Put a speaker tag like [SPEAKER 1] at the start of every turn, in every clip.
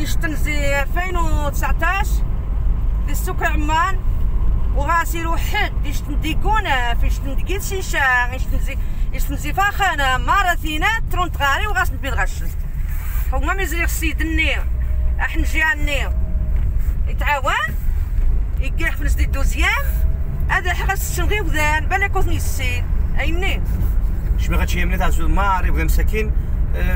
[SPEAKER 1] يشتنزي 2019 دي السوق عمان وغاسي وحد يشتندي كوناف يشتندي شيشان يشتنزي يشتنزي فاخانة ماراثينات ترون تغاري وغاس نبي غشلت هما ميزري السيد النير إحنا جي النير. يتعاون يقيح في نسدي الدوزيام هذا حرس الشنغي وذان بالك وثني السيد ايني
[SPEAKER 2] شبي غاتشي من تاع ماري وذا مساكين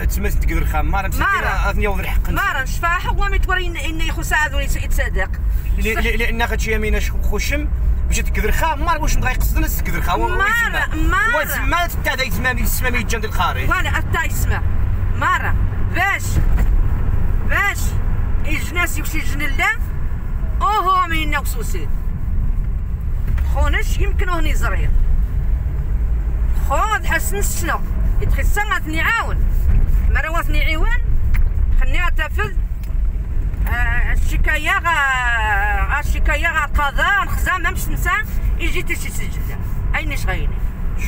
[SPEAKER 2] تسمى تقدر خام. مارا مساكين
[SPEAKER 1] مارا.
[SPEAKER 2] اثنيا وذا الحق
[SPEAKER 1] مارا نشفاح هو متوري ان يخو ساعد ولي يتصدق
[SPEAKER 2] لأن غاتشي يمينا خوشم باش تقدر خام. مارا واش نبغي قصدنا تقدر خام؟
[SPEAKER 1] مارا، مارا.
[SPEAKER 2] وزما تاع ذا يتمامي يسمى جند الخارج.
[SPEAKER 1] وأنا أتا يسمع مارا باش. باش. الجناس يمشي الجن الله. أوهو من وسوسي خونش يمكن هني زرير. خو حسن السنة يدخل سنة يعاون مرواتني عيوان خلني أتفل. آه، الشكاية غا غا الشكاية غا قضاء. نخزا ما مش نسا يجي تشي سجل. اينش غايني؟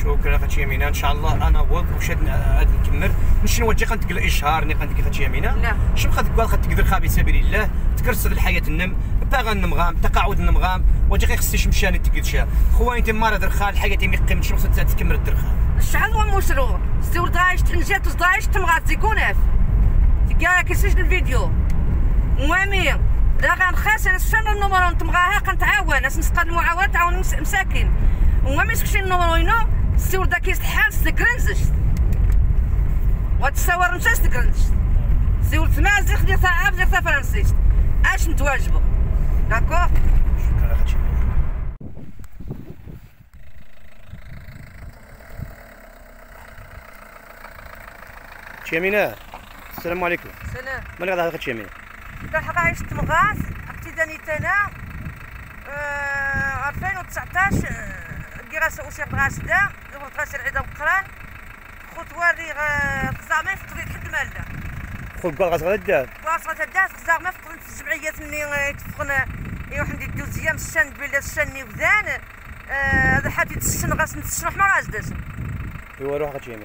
[SPEAKER 2] شكرا خاتشي يمينا إن شاء الله أنا وك وش هاد نكمل نشنو وجه قنت اشهار ني قنت خاتشي يمينا
[SPEAKER 1] لا.
[SPEAKER 2] شم خد قال خد تقدر خابي سبيل الله؟ تكرس الحياة النم. باغا النمغام تقاعد النمغام. وجه خصيش مشاني تقد شا خويا انت مارا درخا الحياة تيمي قيم شنو خصها تكمل الدرخا
[SPEAKER 1] الشعب هو مشروع ستور درايش تنجات وزدرايش تمغات زيكوناف تلقى كيسجل الفيديو. موامي دا غنخاس أنا سفان النمرو نتمغاها كنتعاون اس نسقى المعاونة تعاون مس- مساكن وما مسكشي النمرو ينو ستور دا كيس الحال ستكرنزش وتساور نتا ستكرنزش ستور تمازيغ ديال ثعاب ديال فرنسيس اش نتواجبو داكور؟
[SPEAKER 2] شكرا خاتشي يمينا السلام عليكم.
[SPEAKER 1] سلام.
[SPEAKER 2] من غدا خاتشي يمينا
[SPEAKER 1] تلحق عايش تمغاث ابتداني تانا. آه 2019 كيغاس وسيق غاسدا دورت غاس العيد وقران. خط وري خزامي فقدي لحد مالنا.
[SPEAKER 2] خو قال غاز غدا
[SPEAKER 1] الدات خزامي فقدت في الجمعية اللي يتفقنا يوحد الدوزيام الشن بلا الشن وذان هذا حد يتسشن غاس نتسشن حما غاس داس
[SPEAKER 2] ايوا روح خاتشي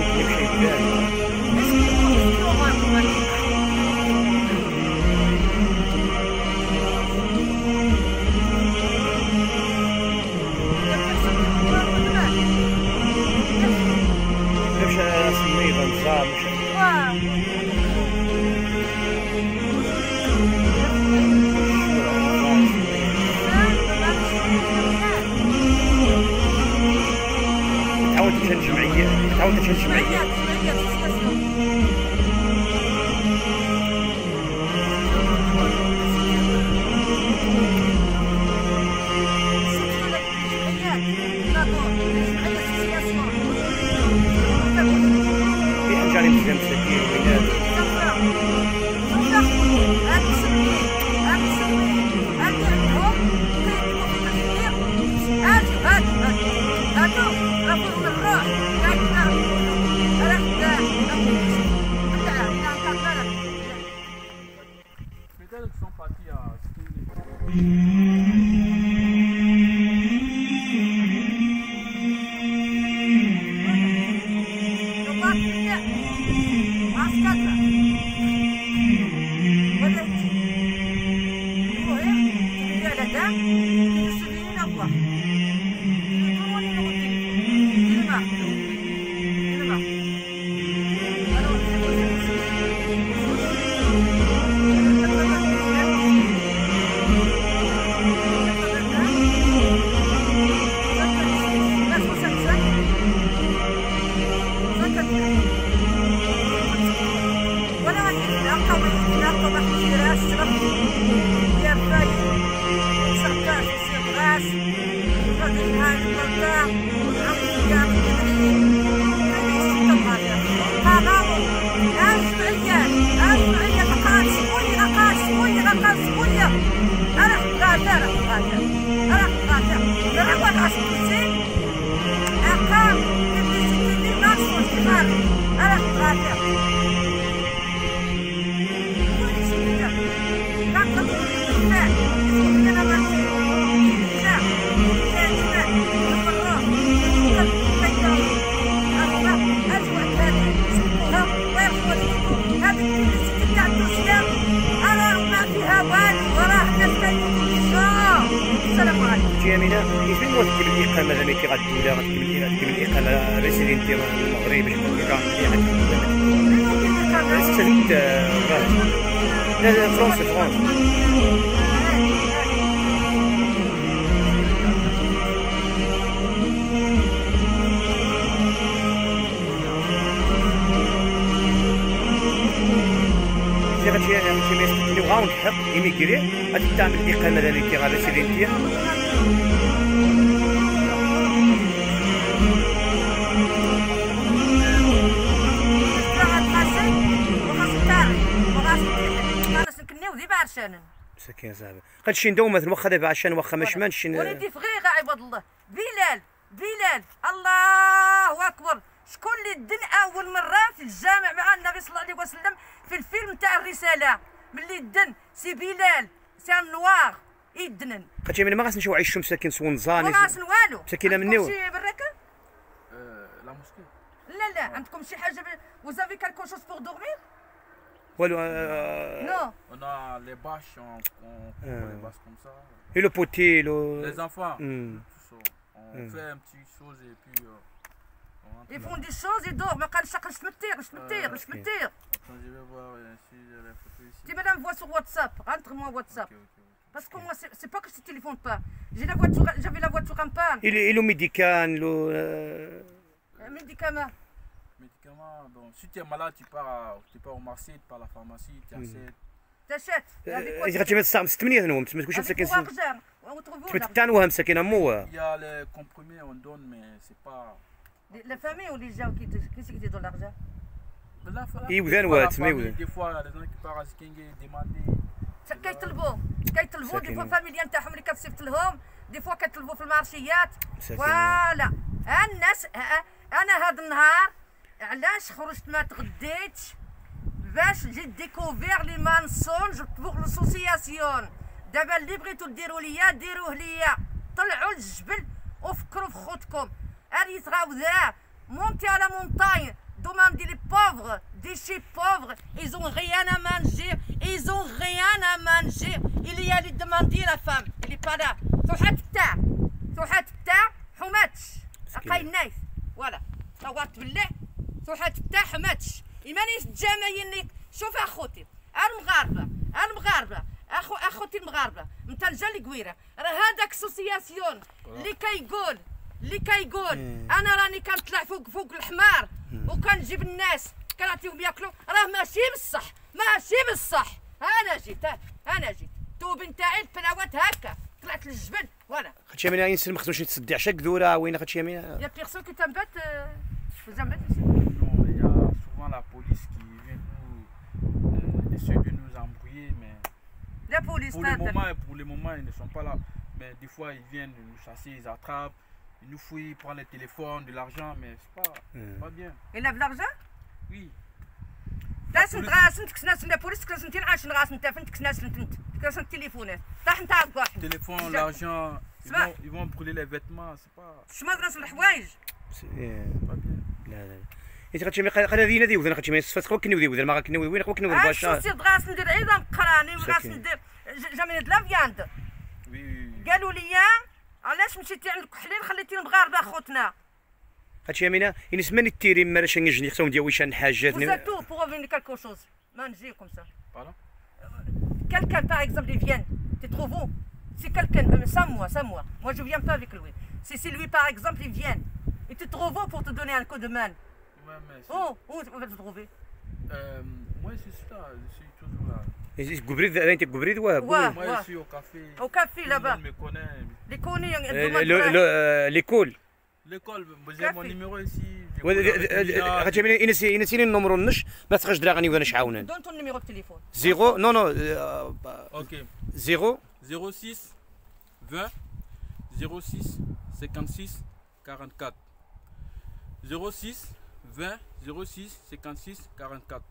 [SPEAKER 2] تعاون يمشي
[SPEAKER 1] Mm-hmm. السلام عليكم
[SPEAKER 2] تي امينه كيف من موثق الاقامه زعما كي غدوله غتكمل غتكمل الاقامه ريسيدنتي المغرب باش تكون كاع استفدت لا لا فرنسا فرنسا إذا غتمشي غتمشي ما يستقبلو غا ونحق ايميغري غادي تعمل الاقامه ديالك غادي ريسيدنتي مساكين صاحبي هادشي ندوم مثلا واخا دابا عشان واخا ما شمانش
[SPEAKER 1] وليدي فغيغة عباد الله. بلال بلال. الله أكبر. شكون اللي دن أول مرة في الجامع مع النبي صلى الله عليه وسلم في الفيلم تاع الرسالة؟ ملي دن؟ سي بلال سي نوار يدنن
[SPEAKER 2] قلتي من ما غنشوف عيش الشمس ساكن سون
[SPEAKER 1] زاني. وراسن والو.
[SPEAKER 2] ساكنة مني
[SPEAKER 1] شي لا لا عندكم شي حاجة وزافي كالكو شوز بور دورمير
[SPEAKER 2] والو
[SPEAKER 1] نو
[SPEAKER 3] أنا
[SPEAKER 2] لي
[SPEAKER 3] باش اون لي باش كوم سا بوتي لي زانفوا
[SPEAKER 1] اون فام شوز اي بي Ils font des choses, ils
[SPEAKER 2] dorment,
[SPEAKER 1] mais
[SPEAKER 3] quand je
[SPEAKER 1] me tire, je
[SPEAKER 3] me tire, je
[SPEAKER 1] Parce que moi, c'est c'est pas que je te téléphone pas. J'ai la voiture, j'avais la voiture en panne.
[SPEAKER 2] et le, et le médicane le euh,
[SPEAKER 1] Euh, Médicaments.
[SPEAKER 3] Médicaments, donc si tu es malade, tu pars, à- tu pars au marché, tu pars à la pharmacie, tu
[SPEAKER 2] Hmm.
[SPEAKER 3] achètes.
[SPEAKER 1] T'achètes. Avec quoi
[SPEAKER 2] إذا غاتمشي ما تستعمل 8 هنوم تما تكونش
[SPEAKER 1] Avec
[SPEAKER 2] مساكين
[SPEAKER 1] pour argent. On trouve où,
[SPEAKER 2] تما
[SPEAKER 1] là
[SPEAKER 2] تتعنوها مساكين مو
[SPEAKER 3] Il y a les comprimés, on donne, mais c'est pas.
[SPEAKER 1] Les- La famille ou les gens qui te- qui c'est qui te donnent l'argent
[SPEAKER 3] Mais là, voilà.
[SPEAKER 2] إيه،
[SPEAKER 3] Des
[SPEAKER 2] وذان
[SPEAKER 3] fois, la
[SPEAKER 2] وقت، ما
[SPEAKER 3] famille,
[SPEAKER 2] يوذان.
[SPEAKER 3] Des fois,
[SPEAKER 1] كيطلبوا كيطلبوا des
[SPEAKER 2] fois.
[SPEAKER 1] فاميليا نتاعهم اللي كتصيفط لهم des fois كيطلبوا في المارشيات. voilà الناس أنا هذا النهار علاش خرجت ما تغديتش باش جيت découvrir les mensonges pour l'association دابا اللي بغيتو ديروا ليا ديروه ليا. طلعوا للجبل وفكروا في خوتكم. اريت غاوذا monter à la montagne demandez les pauvres déchets pauvres ils ont rien à manger. Ils ont rien à manger. Il y a les demander la femme. Elle est pas là. ثوحات بتاع حماتش. اقاي النايف voilà صورت بالله بتاع حماتش ايمانيش الجمايل شوف اخوتي المغاربه المغاربه اخو اخوتي المغاربه نتا الجالي قويره راه هذاك association اللي كيقول اللي كيقول أنا راني كنطلع فوق فوق الحمار وكنجيب الناس كنعطيهم ياكلوا راه ماشي بالصح ماشي بالصح. أنا جيت أنا جيت. توب نتاعي البناوات هكا طلعت للجبل وأنا.
[SPEAKER 2] خاطش يمين عين سلم خصو شي تصدي عشاك دوره وين خاطش يمين
[SPEAKER 1] يا بيرسون كي تنبات
[SPEAKER 3] زعمت لا بوليس كي essaie de nous embrouiller mais
[SPEAKER 1] la police
[SPEAKER 3] pour le pour le moment ils ne sont pas là. Mais des fois ils viennent nous chasser ils attrapent. Ils nous fouillent, ils prennent les téléphones, de l'argent, mais c'est pas,
[SPEAKER 2] Hmm.
[SPEAKER 3] pas bien.
[SPEAKER 1] il a de l'argent
[SPEAKER 3] Oui.
[SPEAKER 1] تاس انت غاس انت كسناس لا بوليس كسناس انت عاش غاس انت فين كسناس انت انت كسناس التليفونات طاح انت عاد واحد
[SPEAKER 3] Téléphone,
[SPEAKER 1] Ça-
[SPEAKER 3] l'argent, ils
[SPEAKER 1] Ça-
[SPEAKER 3] vont, ils vont brûler les vêtements, c'est pas,
[SPEAKER 1] شمال راس الحوايج
[SPEAKER 2] إيه،
[SPEAKER 3] pas bien.
[SPEAKER 2] لا لا انت خاطر امينه قال هذه نادي وذن خاطر امينه صفات خوك كني وذن ما كني وين خوك كني وذن
[SPEAKER 1] عاد
[SPEAKER 2] باشا
[SPEAKER 1] شو سير غاس ندير عظام قراني وغاس
[SPEAKER 2] ساكن.
[SPEAKER 1] ندير ج- جامي د لا فياند
[SPEAKER 3] Oui, oui, oui.
[SPEAKER 1] قالوا لي علاش مشيتي عند الكحلين خليتي المغاربه خوتنا
[SPEAKER 2] هادشي امينه ان سماني التيري ما راش نجي خصهم ديال ويشان حاجات
[SPEAKER 1] Vous êtes tout pour revenir quelque chose. Man, j'ai comme ça.
[SPEAKER 3] Pardon
[SPEAKER 1] Quelqu'un, par exemple, il vient. Tu trouves où Si quelqu'un, euh, sans moi, sans moi. Moi, je viens pas avec lui. Si, si lui, par exemple, il vient. Et tu trouves où pour te donner un coup de main
[SPEAKER 3] Ouais, mais c'est-
[SPEAKER 1] Oh, où tu vas te trouver
[SPEAKER 3] Euh, moi, je suis là, je suis toujours là.
[SPEAKER 2] قبريد انت قبريد واه Euh,
[SPEAKER 1] demande
[SPEAKER 2] le-
[SPEAKER 1] pas.
[SPEAKER 2] le- ليكول
[SPEAKER 3] L'école, j'ai
[SPEAKER 1] Café.
[SPEAKER 3] mon numéro ici. j'ai
[SPEAKER 2] و-
[SPEAKER 3] collé avec Lina.
[SPEAKER 2] هادشي امينه أنا سي أنا سيني النمرو نش ما تخرج درا غني
[SPEAKER 1] وأنا ton numéro de téléphone.
[SPEAKER 2] زيرو نو نو آه،
[SPEAKER 3] Ok.
[SPEAKER 2] زيرو
[SPEAKER 3] 06 20 06 56 44. 06 20 06 56 44.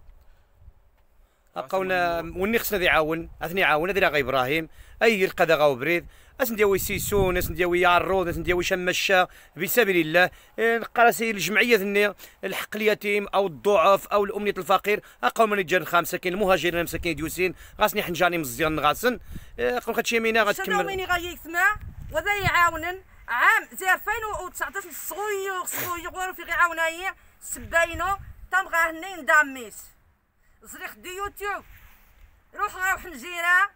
[SPEAKER 2] لقاونا وني خصنا ذي عاون أثني عاون هذي غا إبراهيم. أي يلقى ذا غاو بريد. اس نديوي سيسون اس نديوي يعرض اس نديوي شمشة. بسبيل الله إيه، نقرا سي الجمعية ذني الحق اليتيم أو الضعف أو الأمنية الفقير أقوى من الجيران خامسه كاين المهاجرين مساكين ديوسين غاسني حنجاني مزيان غاسن. إيه، قول هادشي مينا
[SPEAKER 1] شنو
[SPEAKER 2] غتكمل
[SPEAKER 1] مين غادي يسمع وذا يعاونن. عام زي 2019 صغير صغير في غيعاوناي سباينو. تم غاهنين داميس زريخ دي يوتيوب. روح روح نجينا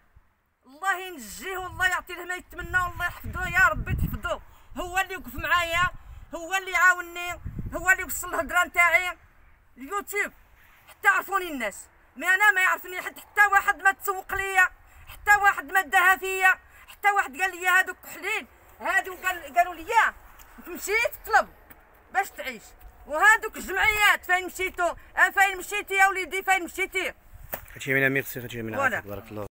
[SPEAKER 1] الله ينجيه والله يعطي له ما يتمنى والله يحفظه. يا ربي تحفظه. هو اللي وقف معايا. هو اللي عاوني هو اللي وصل الهضره نتاعي اليوتيوب. حتى عرفوني الناس. mais أنا ما يعرفني حد. حتى واحد ما تسوق ليا. حتى واحد ما داها فيا. حتى واحد قال لي هادوك كحلين هادو قال قالوا لي مشيت طلب باش تعيش. وهادوك الجمعيات فين مشيتو فين مشيتي يا وليدي فين مشيتي
[SPEAKER 2] هادشي مينا ميرسي هادشي. عافاك، بارك الله